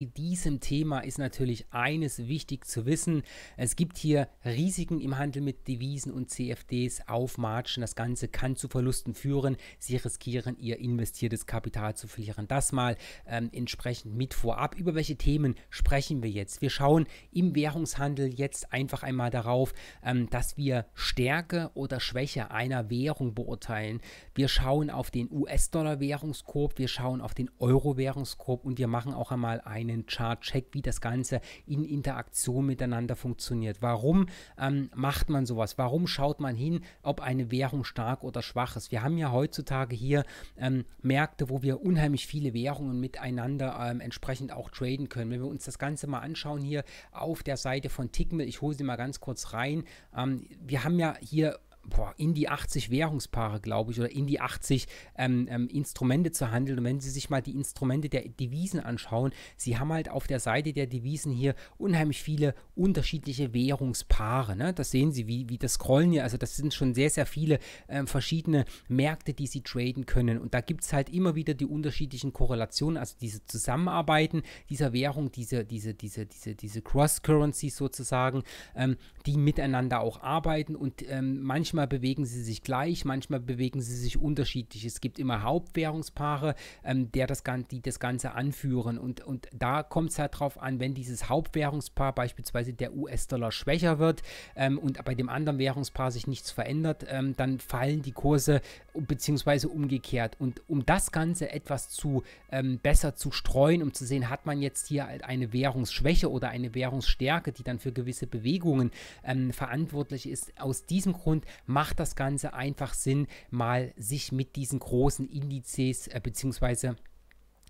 diesem Thema ist natürlich eines wichtig zu wissen. Es gibt hier Risiken im Handel mit Devisen und CFDs auf Margen. Das Ganze kann zu Verlusten führen. Sie riskieren, ihr investiertes Kapital zu verlieren. Das mal ähm, entsprechend mit vorab. Über welche Themen sprechen wir jetzt? Wir schauen im Währungshandel jetzt einfach einmal darauf, ähm, dass wir Stärke oder Schwäche einer Währung beurteilen. Wir schauen auf den US-Dollar-Währungskorb, wir schauen auf den Euro-Währungskorb und wir machen auch einmal ein einen Chart-Check, wie das Ganze in Interaktion miteinander funktioniert. Warum ähm, macht man sowas? Warum schaut man hin, ob eine Währung stark oder schwach ist? Wir haben ja heutzutage hier ähm, Märkte, wo wir unheimlich viele Währungen miteinander ähm, entsprechend auch traden können. Wenn wir uns das Ganze mal anschauen hier auf der Seite von Tickmill, ich hole sie mal ganz kurz rein. Ähm, wir haben ja hier boah, in die 80 Währungspaare, glaube ich, oder in die 80 ähm, ähm, Instrumente zu handeln. Und wenn Sie sich mal die Instrumente der Devisen anschauen, Sie haben halt auf der Seite der Devisen hier unheimlich viele unterschiedliche Währungspaare. Ne? Das sehen Sie, wie, wie das Scrollen hier, also das sind schon sehr, sehr viele ähm, verschiedene Märkte, die Sie traden können. Und da gibt es halt immer wieder die unterschiedlichen Korrelationen, also diese Zusammenarbeiten dieser Währung, diese, diese, diese, diese, diese Cross-Currencies sozusagen, ähm, die miteinander auch arbeiten und ähm, manchmal Manchmal bewegen sie sich gleich, manchmal bewegen sie sich unterschiedlich. Es gibt immer Hauptwährungspaare, ähm, der das, die das Ganze anführen. Und, und da kommt es halt drauf an, wenn dieses Hauptwährungspaar, beispielsweise der US-Dollar, schwächer wird ähm, und bei dem anderen Währungspaar sich nichts verändert, ähm, dann fallen die Kurse beziehungsweise umgekehrt. Und um das Ganze etwas zu ähm, besser zu streuen, um zu sehen, hat man jetzt hier halt eine Währungsschwäche oder eine Währungsstärke, die dann für gewisse Bewegungen ähm, verantwortlich ist. Aus diesem Grund macht das Ganze einfach Sinn, mal sich mit diesen großen Indizes äh, beziehungsweise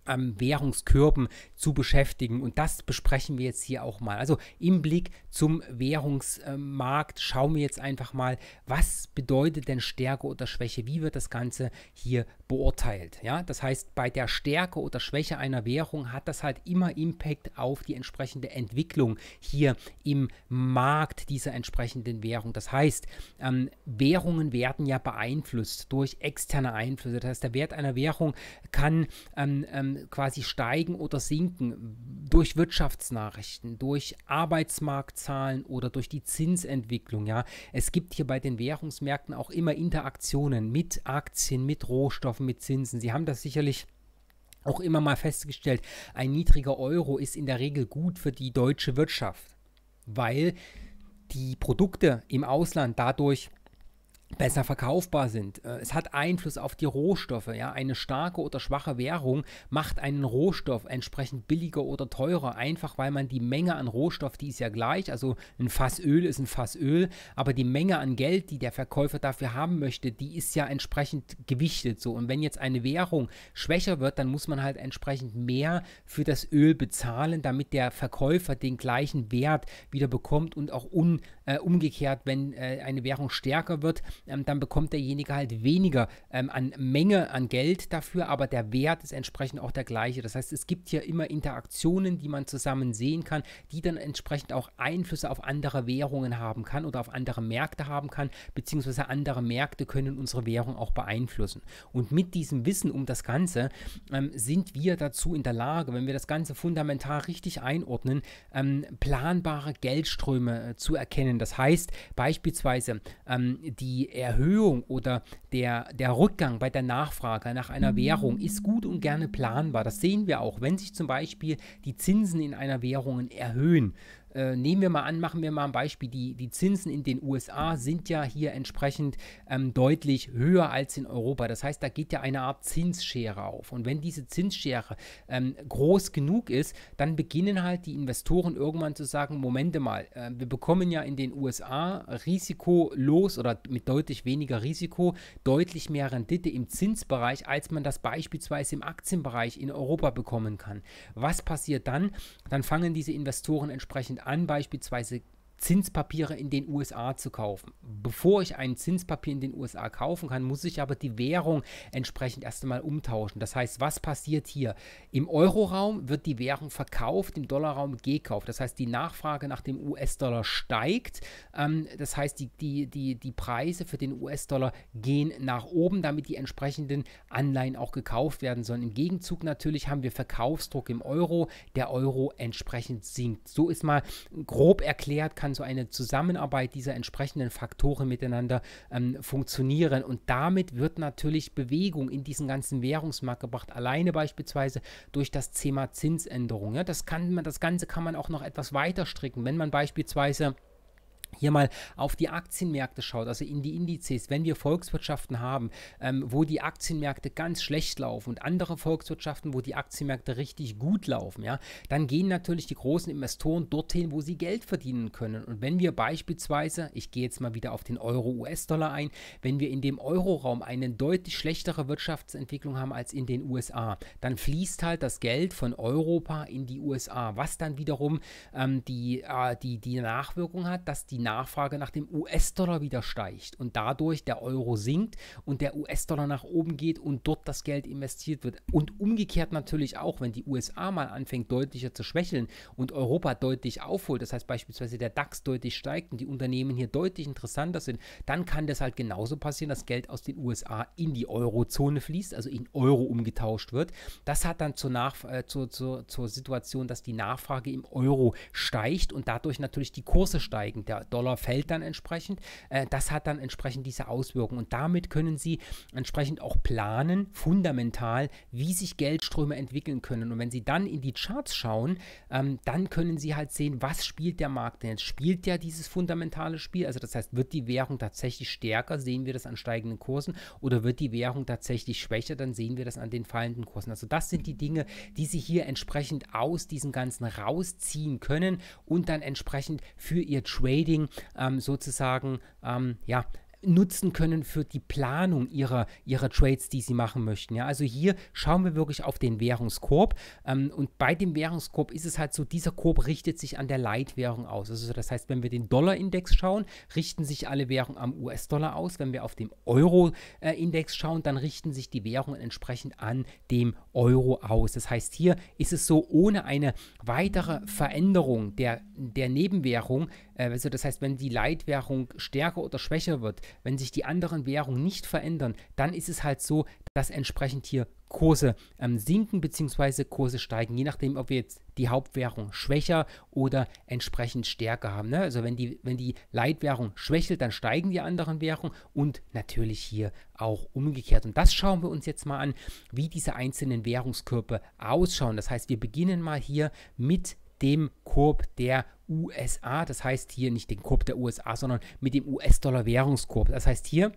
ähm, Währungskörben zu beschäftigen. Und das besprechen wir jetzt hier auch mal. Also im Blick zum Währungsmarkt schauen wir jetzt einfach mal, was bedeutet denn Stärke oder Schwäche? Wie wird das Ganze hier beurteilt? Ja, das heißt, bei der Stärke oder Schwäche einer Währung hat das halt immer Impact auf die entsprechende Entwicklung hier im Markt dieser entsprechenden Währung. Das heißt, ähm, Währungen werden ja beeinflusst durch externe Einflüsse. Das heißt, der Wert einer Währung kann ähm, ähm quasi steigen oder sinken durch Wirtschaftsnachrichten, durch Arbeitsmarktzahlen oder durch die Zinsentwicklung. Ja, es gibt hier bei den Währungsmärkten auch immer Interaktionen mit Aktien, mit Rohstoffen, mit Zinsen. Sie haben das sicherlich auch immer mal festgestellt, ein niedriger Euro ist in der Regel gut für die deutsche Wirtschaft, weil die Produkte im Ausland dadurch besser verkaufbar sind. Äh, es hat Einfluss auf die Rohstoffe. Ja? Eine starke oder schwache Währung macht einen Rohstoff entsprechend billiger oder teurer, einfach weil man die Menge an Rohstoff, die ist ja gleich, also ein Fass Öl ist ein Fass Öl, aber die Menge an Geld, die der Verkäufer dafür haben möchte, die ist ja entsprechend gewichtet so. Und wenn jetzt eine Währung schwächer wird, dann muss man halt entsprechend mehr für das Öl bezahlen, damit der Verkäufer den gleichen Wert wieder bekommt und auch un, äh, umgekehrt, wenn äh, eine Währung stärker wird, ähm, dann bekommt derjenige halt weniger ähm, an Menge an Geld dafür, aber der Wert ist entsprechend auch der gleiche. Das heißt, es gibt hier immer Interaktionen, die man zusammen sehen kann, die dann entsprechend auch Einflüsse auf andere Währungen haben kann oder auf andere Märkte haben kann, beziehungsweise andere Märkte können unsere Währung auch beeinflussen. Und mit diesem Wissen um das Ganze ähm, sind wir dazu in der Lage, wenn wir das Ganze fundamental richtig einordnen, ähm, planbare Geldströme äh, zu erkennen. Das heißt beispielsweise ähm, die Erhöhung oder der, der Rückgang bei der Nachfrage nach einer Währung ist gut und gerne planbar. Das sehen wir auch, wenn sich zum Beispiel die Zinsen in einer Währung erhöhen äh, nehmen wir mal an, machen wir mal ein Beispiel, die, die Zinsen in den USA sind ja hier entsprechend ähm, deutlich höher als in Europa. Das heißt, da geht ja eine Art Zinsschere auf. Und wenn diese Zinsschere ähm, groß genug ist, dann beginnen halt die Investoren irgendwann zu sagen, Momente mal, äh, wir bekommen ja in den USA risikolos oder mit deutlich weniger Risiko deutlich mehr Rendite im Zinsbereich, als man das beispielsweise im Aktienbereich in Europa bekommen kann. Was passiert dann? Dann fangen diese Investoren entsprechend an, beispielsweise Zinspapiere in den USA zu kaufen. Bevor ich ein Zinspapier in den USA kaufen kann, muss ich aber die Währung entsprechend erst einmal umtauschen. Das heißt, was passiert hier? Im Euroraum wird die Währung verkauft, im Dollarraum gekauft. Das heißt, die Nachfrage nach dem US-Dollar steigt. Ähm, das heißt, die, die, die, die Preise für den US-Dollar gehen nach oben, damit die entsprechenden Anleihen auch gekauft werden sollen. Im Gegenzug natürlich haben wir Verkaufsdruck im Euro. Der Euro entsprechend sinkt. So ist mal grob erklärt, kann kann so eine Zusammenarbeit dieser entsprechenden Faktoren miteinander ähm, funktionieren. Und damit wird natürlich Bewegung in diesen ganzen Währungsmarkt gebracht. Alleine beispielsweise durch das Thema Zinsänderung. Ja, das, kann man, das Ganze kann man auch noch etwas weiter stricken. Wenn man beispielsweise hier mal auf die Aktienmärkte schaut, also in die Indizes, wenn wir Volkswirtschaften haben, ähm, wo die Aktienmärkte ganz schlecht laufen und andere Volkswirtschaften, wo die Aktienmärkte richtig gut laufen, ja, dann gehen natürlich die großen Investoren dorthin, wo sie Geld verdienen können. Und wenn wir beispielsweise, ich gehe jetzt mal wieder auf den Euro-US-Dollar ein, wenn wir in dem Euroraum eine deutlich schlechtere Wirtschaftsentwicklung haben als in den USA, dann fließt halt das Geld von Europa in die USA, was dann wiederum ähm, die, äh, die, die Nachwirkung hat, dass die Nachfrage nach dem US-Dollar wieder steigt und dadurch der Euro sinkt und der US-Dollar nach oben geht und dort das Geld investiert wird. Und umgekehrt natürlich auch, wenn die USA mal anfängt deutlicher zu schwächeln und Europa deutlich aufholt, das heißt beispielsweise der DAX deutlich steigt und die Unternehmen hier deutlich interessanter sind, dann kann das halt genauso passieren, dass Geld aus den USA in die Eurozone fließt, also in Euro umgetauscht wird. Das hat dann zur, Nach äh, zur, zur, zur Situation, dass die Nachfrage im Euro steigt und dadurch natürlich die Kurse steigen. Der Dollar fällt dann entsprechend. Äh, das hat dann entsprechend diese Auswirkungen. Und damit können Sie entsprechend auch planen, fundamental, wie sich Geldströme entwickeln können. Und wenn Sie dann in die Charts schauen, ähm, dann können Sie halt sehen, was spielt der Markt denn jetzt? Spielt ja dieses fundamentale Spiel? Also das heißt, wird die Währung tatsächlich stärker? Sehen wir das an steigenden Kursen? Oder wird die Währung tatsächlich schwächer? Dann sehen wir das an den fallenden Kursen. Also das sind die Dinge, die Sie hier entsprechend aus diesem Ganzen rausziehen können und dann entsprechend für Ihr Trading Ähm, sozusagen ähm, ja, nutzen können für die Planung ihrer, ihrer Trades, die sie machen möchten. Ja, also hier schauen wir wirklich auf den Währungskorb ähm, und bei dem Währungskorb ist es halt so, dieser Korb richtet sich an der Leitwährung aus. Also das heißt, wenn wir den Dollar-Index schauen, richten sich alle Währungen am US-Dollar aus. Wenn wir auf den Euro-Index schauen, dann richten sich die Währungen entsprechend an dem Euro aus. Das heißt, hier ist es so, ohne eine weitere Veränderung der, der Nebenwährung, äh, also das heißt, wenn die Leitwährung stärker oder schwächer wird, wenn sich die anderen Währungen nicht verändern, dann ist es halt so, dass entsprechend hier Kurse ähm, sinken bzw. Kurse steigen, je nachdem, ob wir jetzt die Hauptwährung schwächer oder entsprechend stärker haben. Ne? Also wenn die, wenn die Leitwährung schwächelt, dann steigen die anderen Währungen und natürlich hier auch umgekehrt. Und das schauen wir uns jetzt mal an, wie diese einzelnen Währungskörper ausschauen. Das heißt, wir beginnen mal hier mit dem Korb der USA. Das heißt hier nicht den Korb der USA, sondern mit dem US-Dollar-Währungskorb. Das heißt hier,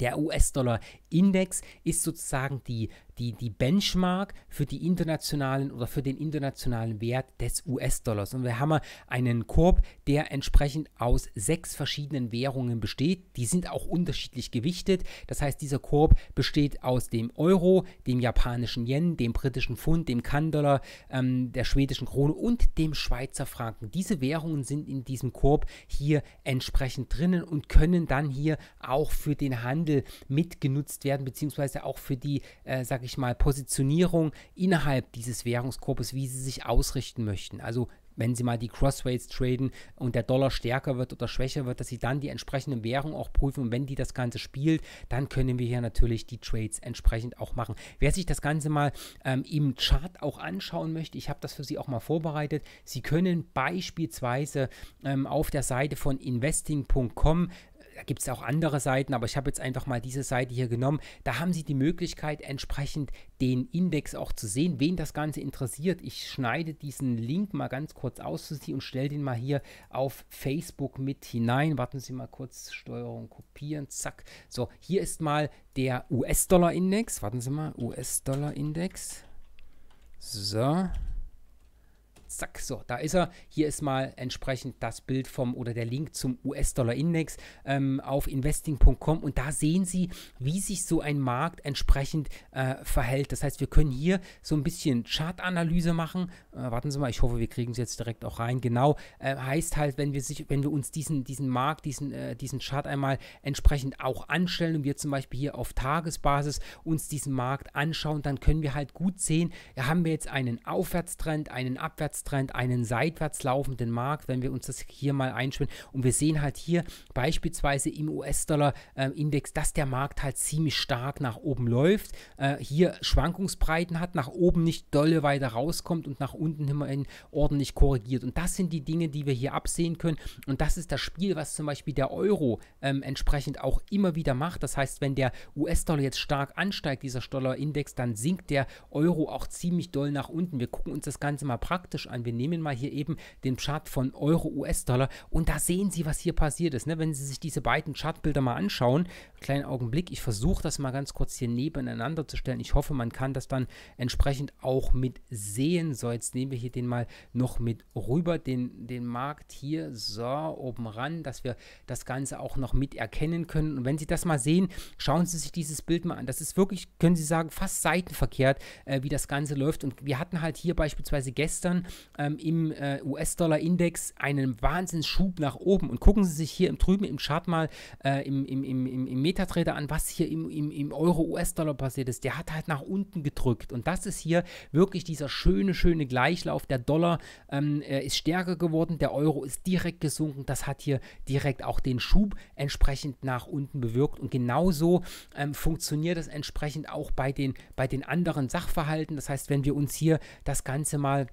der US-Dollar-Index ist sozusagen die die, die Benchmark für die internationalen oder für den internationalen Wert des US-Dollars. Und wir haben einen Korb, der entsprechend aus sechs verschiedenen Währungen besteht. Die sind auch unterschiedlich gewichtet. Das heißt, dieser Korb besteht aus dem Euro, dem japanischen Yen, dem britischen Pfund, dem Kan-Dollar, ähm, der schwedischen Krone und dem Schweizer Franken. Diese Währungen sind in diesem Korb hier entsprechend drinnen und können dann hier auch für den Handel mitgenutzt werden, beziehungsweise auch für die, äh, sag ich mal, Positionierung innerhalb dieses Währungskorbes, wie sie sich ausrichten möchten. Also wenn sie mal die Crossrates traden und der Dollar stärker wird oder schwächer wird, dass sie dann die entsprechende Währung auch prüfen und wenn die das Ganze spielt, dann können wir hier natürlich die Trades entsprechend auch machen. Wer sich das Ganze mal ähm, im Chart auch anschauen möchte, ich habe das für Sie auch mal vorbereitet. Sie können beispielsweise ähm, auf der Seite von investing.com da gibt es auch andere Seiten, aber ich habe jetzt einfach mal diese Seite hier genommen. Da haben Sie die Möglichkeit, entsprechend den Index auch zu sehen, wen das Ganze interessiert. Ich schneide diesen Link mal ganz kurz aus für Sie und stelle den mal hier auf Facebook mit hinein. Warten Sie mal kurz, Steuerung kopieren, zack. So, hier ist mal der US-Dollar-Index. Warten Sie mal, US-Dollar-Index. So. Zack, so, da ist er. Hier ist mal entsprechend das Bild vom oder der Link zum US-Dollar-Index ähm, auf investing.com und da sehen Sie, wie sich so ein Markt entsprechend äh, verhält. Das heißt, wir können hier so ein bisschen Chartanalyse machen. Äh, warten Sie mal, ich hoffe, wir kriegen es jetzt direkt auch rein. Genau, äh, heißt halt, wenn wir, sich, wenn wir uns diesen, diesen Markt, diesen, äh, diesen Chart einmal entsprechend auch anstellen und wir zum Beispiel hier auf Tagesbasis uns diesen Markt anschauen, dann können wir halt gut sehen, haben wir jetzt einen Aufwärtstrend, einen Abwärtstrend, einen seitwärts laufenden Markt, wenn wir uns das hier mal einspielen. Und wir sehen halt hier beispielsweise im US-Dollar-Index, dass der Markt halt ziemlich stark nach oben läuft, äh, hier Schwankungsbreiten hat, nach oben nicht dolle weiter rauskommt und nach unten immerhin ordentlich korrigiert. Und das sind die Dinge, die wir hier absehen können. Und das ist das Spiel, was zum Beispiel der Euro ähm, entsprechend auch immer wieder macht, das heißt, wenn der US-Dollar jetzt stark ansteigt, dieser Dollar-Index, dann sinkt der Euro auch ziemlich doll nach unten. Wir gucken uns das Ganze mal praktisch an. Wir nehmen mal hier eben den Chart von Euro-US-Dollar und da sehen Sie, was hier passiert ist. Ne? Wenn Sie sich diese beiden Chartbilder mal anschauen, kleinen Augenblick, ich versuche das mal ganz kurz hier nebeneinander zu stellen. Ich hoffe, man kann das dann entsprechend auch mit sehen. So, jetzt nehmen wir hier den mal noch mit rüber, den, den Markt hier, so, oben ran, dass wir das Ganze auch noch mit erkennen können. Und wenn Sie das mal sehen, schauen Sie sich dieses Bild mal an. Das ist wirklich, können Sie sagen, fast seitenverkehrt, äh, wie das Ganze läuft. Und wir hatten halt hier beispielsweise gestern ähm, im äh, US-Dollar-Index einen Wahnsinnsschub nach oben. Und gucken Sie sich hier im drüben im Chart mal äh, im, im, im, im Metatrader an, was hier im, im, im Euro-US-Dollar passiert ist. Der hat halt nach unten gedrückt. Und das ist hier wirklich dieser schöne, schöne Gleichlauf. Der Dollar ähm, äh, ist stärker geworden, der Euro ist direkt gesunken. Das hat hier direkt auch den Schub entsprechend nach unten bewirkt. Und genauso ähm, funktioniert es entsprechend auch bei den, bei den anderen Sachverhalten. Das heißt, wenn wir uns hier das Ganze mal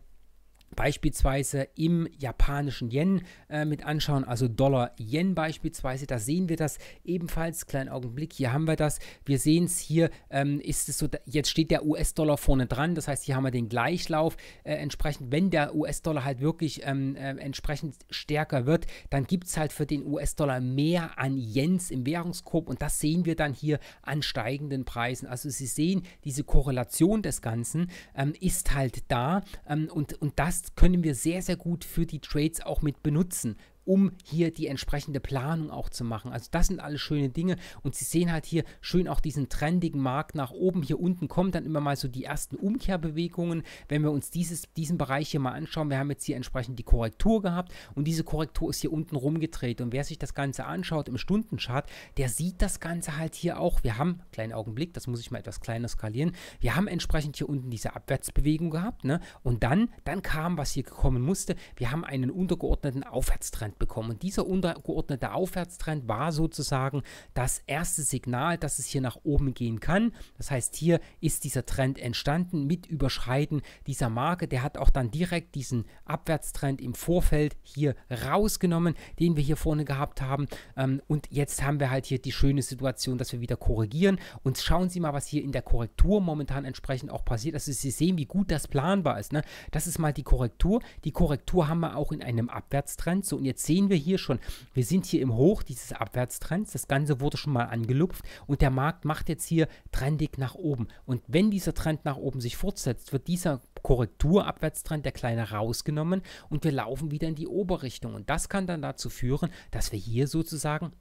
beispielsweise im japanischen Yen äh, mit anschauen, also Dollar-Yen beispielsweise, da sehen wir das ebenfalls, kleinen Augenblick, hier haben wir das, wir sehen es hier, ähm, ist es so, jetzt steht der US-Dollar vorne dran, das heißt, hier haben wir den Gleichlauf, äh, entsprechend, wenn der US-Dollar halt wirklich ähm, äh, entsprechend stärker wird, dann gibt es halt für den US-Dollar mehr an Yens im Währungskorb. Und das sehen wir dann hier an steigenden Preisen, also Sie sehen, diese Korrelation des Ganzen ähm, ist halt da. Ähm, und, und das können wir sehr, sehr gut für die Trades auch mit benutzen um hier die entsprechende Planung auch zu machen. Also das sind alles schöne Dinge und Sie sehen halt hier schön auch diesen trendigen Markt nach oben. Hier unten kommen dann immer mal so die ersten Umkehrbewegungen. Wenn wir uns dieses, diesen Bereich hier mal anschauen, wir haben jetzt hier entsprechend die Korrektur gehabt und diese Korrektur ist hier unten rumgedreht und wer sich das Ganze anschaut im Stundenchart, der sieht das Ganze halt hier auch. Wir haben, kleinen Augenblick, das muss ich mal etwas kleiner skalieren, wir haben entsprechend hier unten diese Abwärtsbewegung gehabt ne? und dann, dann kam, was hier kommen musste, wir haben einen untergeordneten Aufwärtstrend Aufwärtstrend bekommen. Und dieser untergeordnete Aufwärtstrend war sozusagen das erste Signal, dass es hier nach oben gehen kann. Das heißt, hier ist dieser Trend entstanden mit Überschreiten dieser Marke. Der hat auch dann direkt diesen Abwärtstrend im Vorfeld hier rausgenommen, den wir hier vorne gehabt haben. Ähm, und jetzt haben wir halt hier die schöne Situation, dass wir wieder korrigieren. Und schauen Sie mal, was hier in der Korrektur momentan entsprechend auch passiert. Also Sie sehen, wie gut das planbar ist. Ne? Das ist mal die Korrektur. Die Korrektur haben wir auch in einem Abwärtstrend. So, und jetzt sehen wir hier schon, wir sind hier im Hoch dieses Abwärtstrends. Das Ganze wurde schon mal angelupft und der Markt macht jetzt hier trendig nach oben. Und wenn dieser Trend nach oben sich fortsetzt, wird dieser Korrekturabwärtstrend, der kleine, rausgenommen und wir laufen wieder in die Oberrichtung. Und das kann dann dazu führen, dass wir hier sozusagen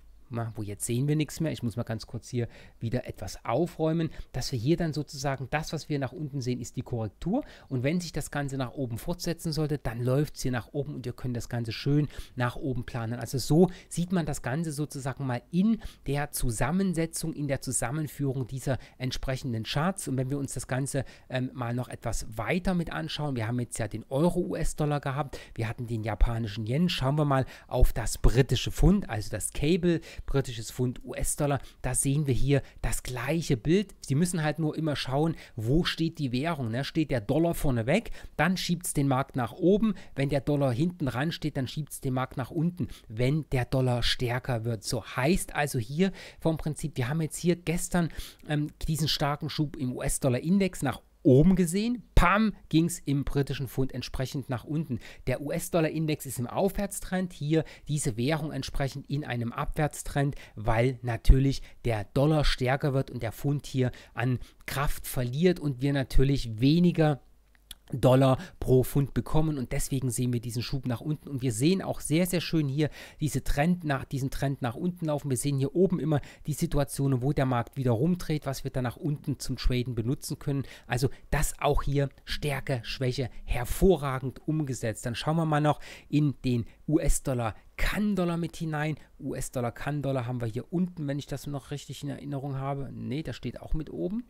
wo jetzt sehen wir nichts mehr. Ich muss mal ganz kurz hier wieder etwas aufräumen, dass wir hier dann sozusagen das, was wir nach unten sehen, ist die Korrektur. Und wenn sich das Ganze nach oben fortsetzen sollte, dann läuft es hier nach oben und wir können das Ganze schön nach oben planen. Also so sieht man das Ganze sozusagen mal in der Zusammensetzung, in der Zusammenführung dieser entsprechenden Charts. Und wenn wir uns das Ganze ähm, mal noch etwas weiter mit anschauen, wir haben jetzt ja den Euro-US-Dollar gehabt, wir hatten den japanischen Yen, schauen wir mal auf das britische Pfund, also das Cable britisches Pfund, US-Dollar, da sehen wir hier das gleiche Bild. Sie müssen halt nur immer schauen, wo steht die Währung. Ne? Steht der Dollar vorne weg, dann schiebt es den Markt nach oben. Wenn der Dollar hinten ran steht, dann schiebt es den Markt nach unten, wenn der Dollar stärker wird. So heißt also hier vom Prinzip, wir haben jetzt hier gestern ähm, diesen starken Schub im US-Dollar-Index nach oben gesehen. Pam, ging es im britischen Pfund entsprechend nach unten. Der US-Dollar-Index ist im Aufwärtstrend, hier diese Währung entsprechend in einem Abwärtstrend, weil natürlich der Dollar stärker wird und der Pfund hier an Kraft verliert und wir natürlich weniger Dollar pro Pfund bekommen und deswegen sehen wir diesen Schub nach unten und wir sehen auch sehr, sehr schön hier diese Trend nach, diesen Trend nach unten laufen. Wir sehen hier oben immer die Situationen, wo der Markt wieder rumdreht, was wir dann nach unten zum Traden benutzen können. Also das auch hier Stärke, Schwäche hervorragend umgesetzt. Dann schauen wir mal noch in den US-Dollar kann-Dollar mit hinein. US-Dollar kann-Dollar haben wir hier unten, wenn ich das noch richtig in Erinnerung habe. Ne, das steht auch mit oben.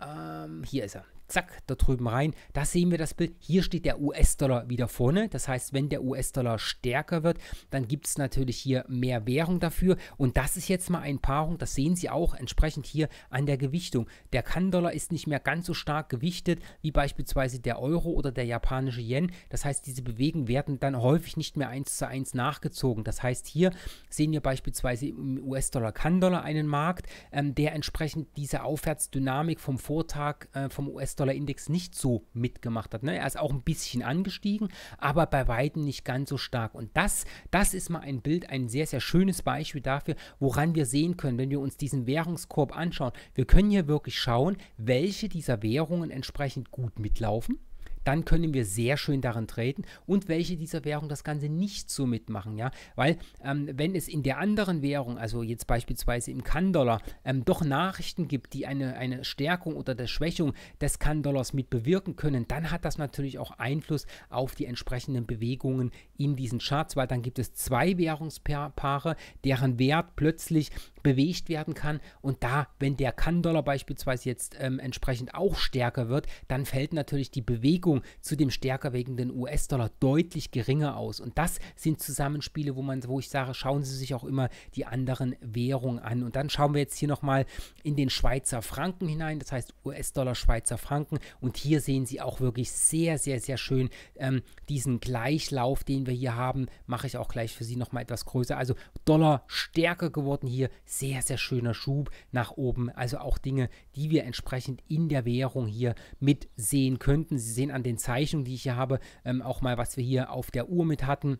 Ähm, hier ist er zack, da drüben rein. Da sehen wir das Bild. Hier steht der US-Dollar wieder vorne. Das heißt, wenn der US-Dollar stärker wird, dann gibt es natürlich hier mehr Währung dafür. Und das ist jetzt mal ein Paarung, das sehen Sie auch entsprechend hier an der Gewichtung. Der Kan-Dollar ist nicht mehr ganz so stark gewichtet wie beispielsweise der Euro oder der japanische Yen. Das heißt, diese Bewegungen werden dann häufig nicht mehr eins zu eins nachgezogen. Das heißt, hier sehen wir beispielsweise im US-Dollar Kan-Dollar einen Markt, ähm, der entsprechend diese Aufwärtsdynamik vom Vortag äh, vom US-Dollar US-Dollar-Index nicht so mitgemacht hat. Ne? Er ist auch ein bisschen angestiegen, aber bei weitem nicht ganz so stark. Und das, das ist mal ein Bild, ein sehr, sehr schönes Beispiel dafür, woran wir sehen können, wenn wir uns diesen Währungskorb anschauen. Wir können hier wirklich schauen, welche dieser Währungen entsprechend gut mitlaufen dann können wir sehr schön daran treten und welche dieser Währung das Ganze nicht so mitmachen, ja, weil ähm, wenn es in der anderen Währung, also jetzt beispielsweise im Kann-Dollar, ähm, doch Nachrichten gibt, die eine, eine Stärkung oder der Schwächung des Kann-Dollars mit bewirken können, dann hat das natürlich auch Einfluss auf die entsprechenden Bewegungen in diesen Charts, weil dann gibt es zwei Währungspaare, deren Wert plötzlich bewegt werden kann und da, wenn der Kann-Dollar beispielsweise jetzt ähm, entsprechend auch stärker wird, dann fällt natürlich die Bewegung zu dem stärker wegenden US-Dollar deutlich geringer aus. Und das sind Zusammenspiele, wo man, wo ich sage, schauen Sie sich auch immer die anderen Währungen an. Und dann schauen wir jetzt hier nochmal in den Schweizer Franken hinein, das heißt US-Dollar, Schweizer Franken. Und hier sehen Sie auch wirklich sehr, sehr, sehr schön ähm, diesen Gleichlauf, den wir hier haben. Mache ich auch gleich für Sie nochmal etwas größer. Also Dollar stärker geworden hier, sehr, sehr schöner Schub nach oben. Also auch Dinge, die wir entsprechend in der Währung hier mit sehen könnten. Sie sehen an den Zeichnungen, die ich hier habe, ähm, auch mal, was wir hier auf der Uhr mit hatten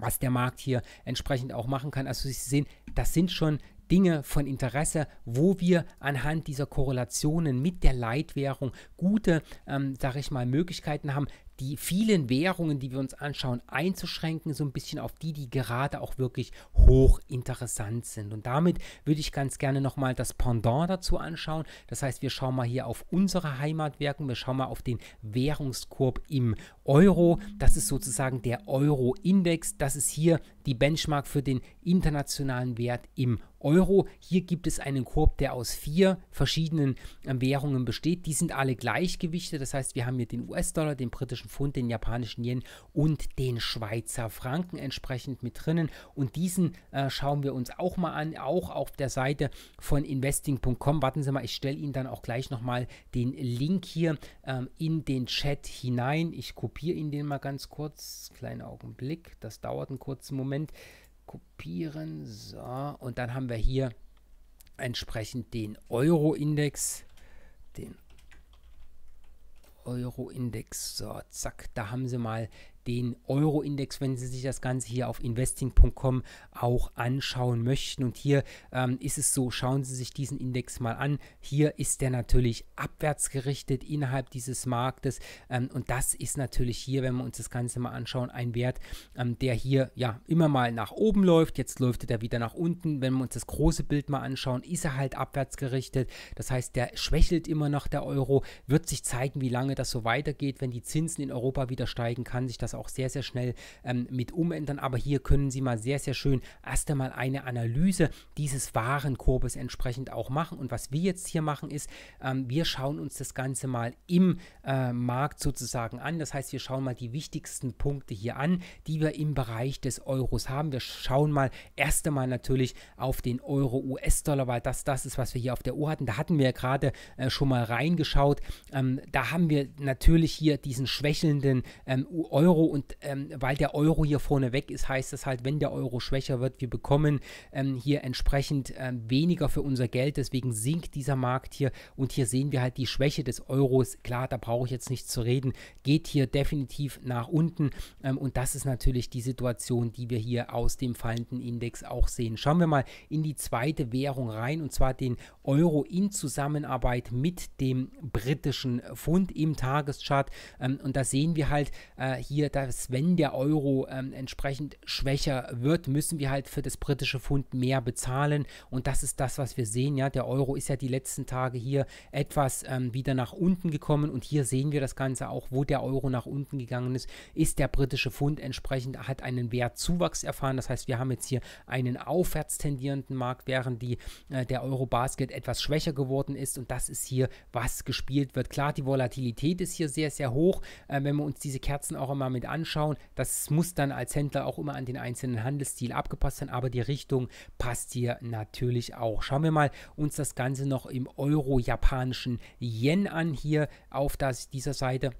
was der Markt hier entsprechend auch machen kann. Also Sie sehen, das sind schon Dinge von Interesse, wo wir anhand dieser Korrelationen mit der Leitwährung gute, ähm, sage ich mal, Möglichkeiten haben, die vielen Währungen, die wir uns anschauen, einzuschränken, so ein bisschen auf die, die gerade auch wirklich hoch interessant sind. Und damit würde ich ganz gerne nochmal das Pendant dazu anschauen. Das heißt, wir schauen mal hier auf unsere Heimatwährung, wir schauen mal auf den Währungskorb im Euro. Das ist sozusagen der Euro-Index. Das ist hier die Benchmark für den internationalen Wert im Euro. Hier gibt es einen Korb, der aus vier verschiedenen äh, Währungen besteht. Die sind alle gleichgewichtet. Das heißt, wir haben hier den US-Dollar, den britischen Pfund, den japanischen Yen und den Schweizer Franken entsprechend mit drinnen. Und diesen äh, schauen wir uns auch mal an, auch auf der Seite von investing.com. Warten Sie mal, ich stelle Ihnen dann auch gleich nochmal den Link hier ähm, in den Chat hinein. Ich kopiere Ihnen den mal ganz kurz. Kleinen Augenblick, das dauert einen kurzen Moment kopieren. So, und dann haben wir hier entsprechend den Euro-Index. Den Euro-Index. So, zack, da haben Sie mal den Euro-Index, wenn Sie sich das Ganze hier auf investing.com auch anschauen möchten. Und hier ähm, ist es so, schauen Sie sich diesen Index mal an. Hier ist der natürlich abwärts gerichtet innerhalb dieses Marktes. Ähm, und das ist natürlich hier, wenn wir uns das Ganze mal anschauen, ein Wert, ähm, der hier ja immer mal nach oben läuft. Jetzt läuft er wieder nach unten. Wenn wir uns das große Bild mal anschauen, ist er halt abwärts gerichtet. Das heißt, der schwächelt immer noch der Euro. Wird sich zeigen, wie lange das so weitergeht. Wenn die Zinsen in Europa wieder steigen, kann sich das auch sehr, sehr schnell ähm, mit umändern. Aber hier können Sie mal sehr, sehr schön erst einmal eine Analyse dieses Warenkorbes entsprechend auch machen. Und was wir jetzt hier machen, ist, ähm, wir schauen uns das Ganze mal im äh, Markt sozusagen an. Das heißt, wir schauen mal die wichtigsten Punkte hier an, die wir im Bereich des Euros haben. Wir schauen mal erst einmal natürlich auf den Euro-US-Dollar, weil das das ist, was wir hier auf der Uhr hatten. Da hatten wir ja gerade äh, schon mal reingeschaut. Ähm, da haben wir natürlich hier diesen schwächelnden ähm, Euro und ähm, weil der Euro hier vorne weg ist, heißt das halt, wenn der Euro schwächer wird, wir bekommen ähm, hier entsprechend ähm, weniger für unser Geld, deswegen sinkt dieser Markt hier und hier sehen wir halt die Schwäche des Euros. Klar, da brauche ich jetzt nicht zu reden, geht hier definitiv nach unten ähm, und das ist natürlich die Situation, die wir hier aus dem fallenden Index auch sehen. Schauen wir mal in die zweite Währung rein und zwar den Euro in Zusammenarbeit mit dem britischen Pfund im Tageschart ähm, und da sehen wir halt äh, hier, dass wenn der Euro ähm, entsprechend schwächer wird, müssen wir halt für das britische Pfund mehr bezahlen und das ist das, was wir sehen. Ja, der Euro ist ja die letzten Tage hier etwas ähm, wieder nach unten gekommen und hier sehen wir das Ganze auch, wo der Euro nach unten gegangen ist, ist der britische Pfund entsprechend hat einen Wertzuwachs erfahren. Das heißt, wir haben jetzt hier einen aufwärts tendierenden Markt, während die, äh, der Euro-Basket etwas schwächer geworden ist und das ist hier, was gespielt wird. Klar, die Volatilität ist hier sehr, sehr hoch. Äh, wenn wir uns diese Kerzen auch immer mit anschauen, das muss dann als Händler auch immer an den einzelnen Handelsstil abgepasst sein, aber die Richtung passt hier natürlich auch. Schauen wir mal uns das Ganze noch im Euro-japanischen Yen an, hier auf das, dieser Seite.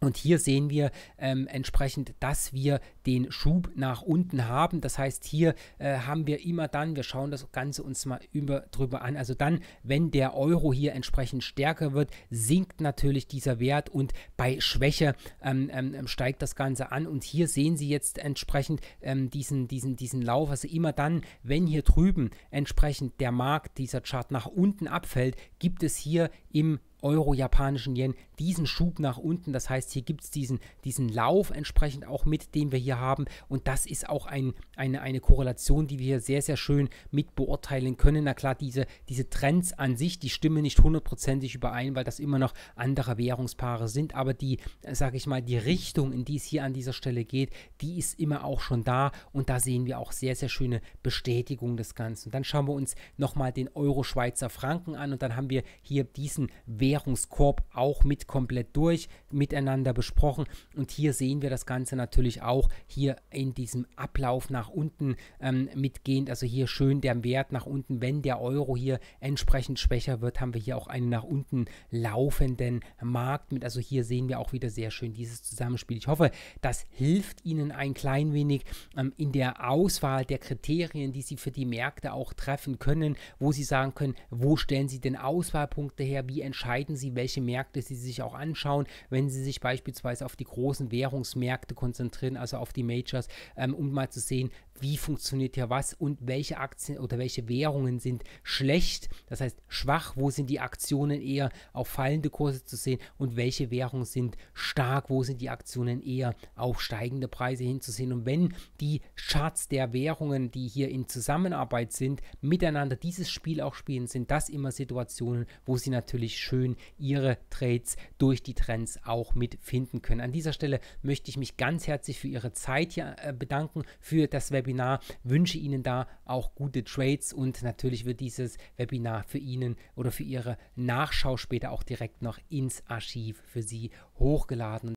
Und hier sehen wir ähm, entsprechend, dass wir den Schub nach unten haben. Das heißt, hier äh, haben wir immer dann, wir schauen das Ganze uns mal über, drüber an, also dann, wenn der Euro hier entsprechend stärker wird, sinkt natürlich dieser Wert und bei Schwäche ähm, ähm, steigt das Ganze an. Und hier sehen Sie jetzt entsprechend ähm, diesen, diesen, diesen Lauf. Also immer dann, wenn hier drüben entsprechend der Markt, dieser Chart nach unten abfällt, gibt es hier im Euro, japanischen Yen diesen Schub nach unten. Das heißt, hier gibt es diesen, diesen Lauf entsprechend auch mit, den wir hier haben. Und das ist auch ein, eine, eine Korrelation, die wir hier sehr, sehr schön mit beurteilen können. Na klar, diese, diese Trends an sich, die stimmen nicht hundertprozentig überein, weil das immer noch andere Währungspaare sind. Aber die, sage ich mal, die Richtung, in die es hier an dieser Stelle geht, die ist immer auch schon da. Und da sehen wir auch sehr, sehr schöne Bestätigung des Ganzen. Dann schauen wir uns nochmal den Euro-Schweizer Franken an und dann haben wir hier diesen Währungskorb auch mit komplett durch, miteinander besprochen. Und hier sehen wir das Ganze natürlich auch hier in diesem Ablauf nach unten ähm, mitgehend. Also hier schön der Wert nach unten. Wenn der Euro hier entsprechend schwächer wird, haben wir hier auch einen nach unten laufenden Markt mit. Also hier sehen wir auch wieder sehr schön dieses Zusammenspiel. Ich hoffe, das hilft Ihnen ein klein wenig ähm, in der Auswahl der Kriterien, die Sie für die Märkte auch treffen können, wo Sie sagen können, wo stellen Sie denn Auswahlpunkte her, wie entscheiden Sie, welche Märkte Sie sich sich auch anschauen, wenn Sie sich beispielsweise auf die großen Währungsmärkte konzentrieren, also auf die Majors, ähm, um mal zu sehen, wie funktioniert hier was und welche Aktien oder welche Währungen sind schlecht, das heißt schwach, wo sind die Aktionen eher auf fallende Kurse zu sehen und welche Währungen sind stark, wo sind die Aktionen eher auf steigende Preise hinzusehen. Und wenn die Charts der Währungen, die hier in Zusammenarbeit sind, miteinander dieses Spiel auch spielen, sind das immer Situationen, wo sie natürlich schön ihre Trades durch die Trends auch mitfinden können. An dieser Stelle möchte ich mich ganz herzlich für Ihre Zeit hier äh, bedanken, für das Webinar, wünsche Ihnen da auch gute Trades und natürlich wird dieses Webinar für Ihnen oder für Ihre Nachschau später auch direkt noch ins Archiv für Sie hochgeladen.